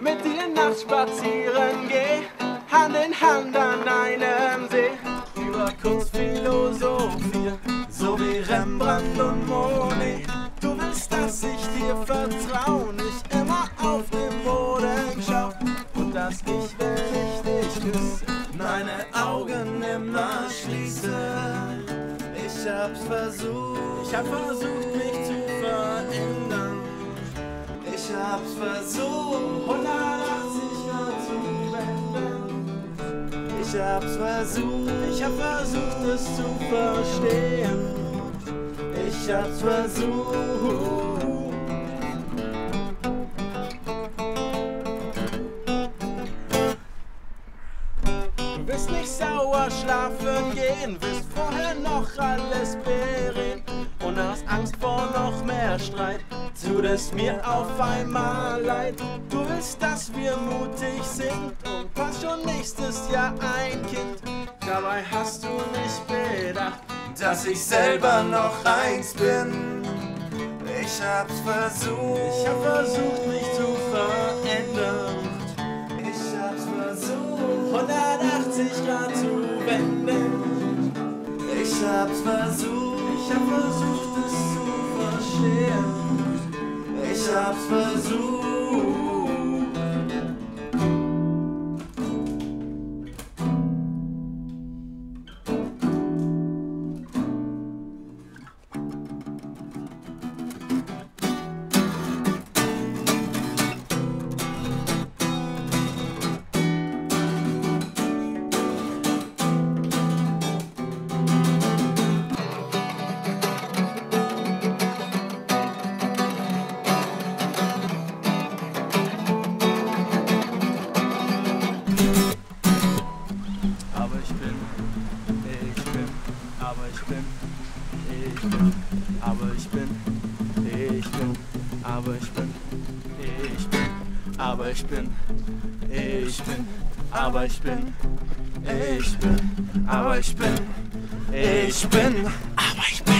mit dir nachts spazieren geh, Hand in Hand an einem See, über Kunst philosophieren, so wie Rembrandt und Monet. Du willst, dass ich dir vertraue, nicht immer auf den Boden schau. Und dass ich, wenn ich dich küsse, meine Augen immer schließe. Ich hab's versucht, ich hab versucht, hab's versucht, 180 Grad zu wenden. Ich hab's versucht, ich hab versucht, es zu verstehen. Ich hab's versucht. Wirst nicht sauer schlafen gehen, wirst vorher noch alles bereden und hast Angst vor noch mehr Streit. Tut es mir auf einmal leid. Du willst, dass wir mutig sind und hast schon nächstes Jahr ein Kind. Dabei hast du nicht bedacht, dass ich selber noch eins bin. Ich hab's versucht, ich hab versucht, mich zu verändern. Ich hab's versucht, 180 Grad zu wenden. Ich hab's versucht, ich hab versucht, es zu verstehen. Ich hab's versucht. Ich bin, aber ich bin, ich bin, aber ich bin, ich bin, aber ich bin, ich bin, aber ich bin, ich bin, aber ich bin, ich bin, aber ich bin, ich bin, aber ich bin.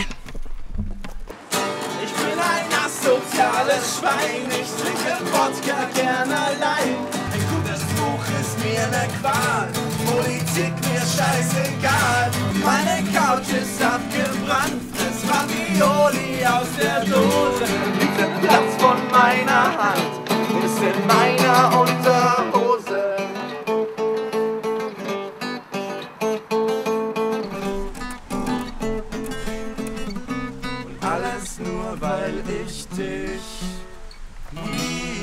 Ich bin ein asoziales Schwein, ich trinke Wodka gern allein. Ein gutes Buch ist mir ne Qual, Politik mir scheißegal. Meine Couch ist abgebrannt, das Ravioli aus der Dose. Liegt der Platz von meiner Hand, ist in meiner Unterhose. Und alles nur, weil ich dich nie